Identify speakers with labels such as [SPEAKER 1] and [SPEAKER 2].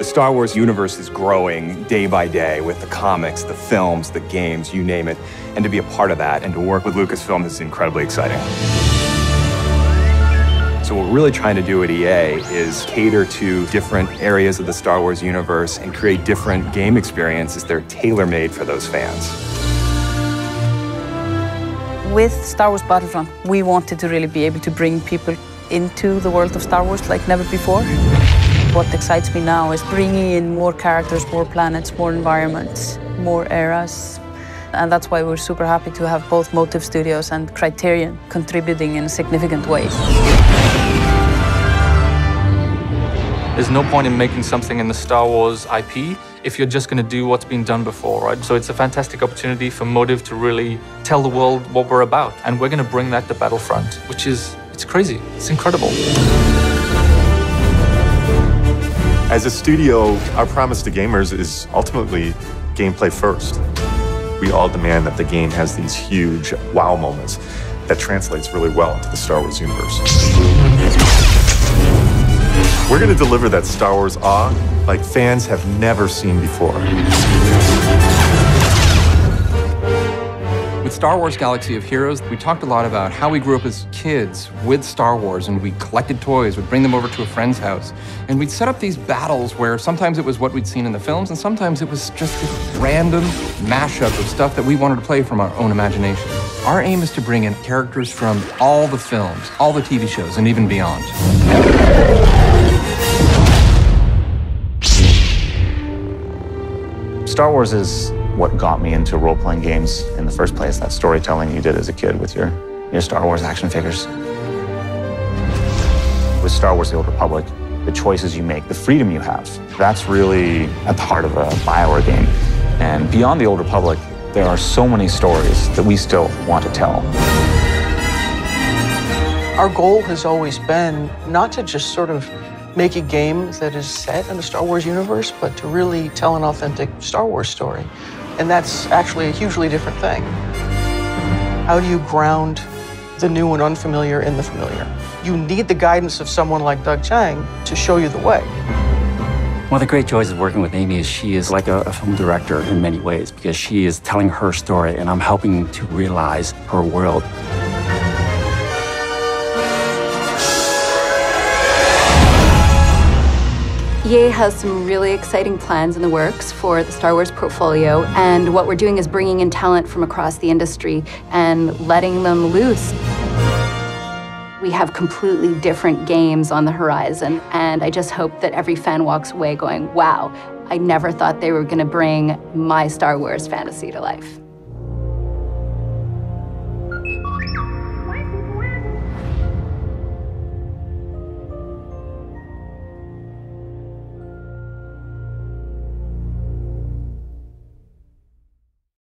[SPEAKER 1] The Star Wars universe is growing day by day with the comics, the films, the games, you name it. And to be a part of that and to work with Lucasfilm is incredibly exciting. So what we're really trying to do at EA is cater to different areas of the Star Wars universe and create different game experiences that are tailor-made for those fans.
[SPEAKER 2] With Star Wars Battlefront, we wanted to really be able to bring people into the world of Star Wars like never before. What excites me now is bringing in more characters, more planets, more environments, more eras. And that's why we're super happy to have both Motive Studios and Criterion contributing in significant ways.
[SPEAKER 3] There's no point in making something in the Star Wars IP if you're just going to do what's been done before, right? So it's a fantastic opportunity for Motive to really tell the world what we're about. And we're going to bring that to Battlefront, which is, it's crazy. It's incredible.
[SPEAKER 4] As a studio, our promise to gamers is ultimately gameplay first. We all demand that the game has these huge wow moments that translates really well into the Star Wars universe. We're going to deliver that Star Wars awe like fans have never seen before.
[SPEAKER 5] Star Wars Galaxy of Heroes, we talked a lot about how we grew up as kids with Star Wars and we collected toys, we'd bring them over to a friend's house, and we'd set up these battles where sometimes it was what we'd seen in the films and sometimes it was just this random mashup of stuff that we wanted to play from our own imagination. Our aim is to bring in characters from all the films, all the TV shows, and even beyond.
[SPEAKER 6] Star Wars is what got me into role-playing games in the first place, that storytelling you did as a kid with your, your Star Wars action figures. With Star Wars The Old Republic, the choices you make, the freedom you have, that's really at the heart of a Bioware game. And beyond The Old Republic, there are so many stories that we still want to tell.
[SPEAKER 7] Our goal has always been not to just sort of make a game that is set in the Star Wars universe, but to really tell an authentic Star Wars story. And that's actually a hugely different thing. How do you ground the new and unfamiliar in the familiar? You need the guidance of someone like Doug Chiang to show you the way.
[SPEAKER 8] One of the great joys of working with Amy is she is like a, a, film director in many ways because she is telling her story and I'm helping to realize her world.
[SPEAKER 9] EA has some really exciting plans in the works for the Star Wars portfolio, and what we're doing is bringing in talent from across the industry and letting them loose. We have completely different games on the horizon, and I just hope that every fan walks away going, wow, I never thought they were going to bring my Star Wars fantasy to life.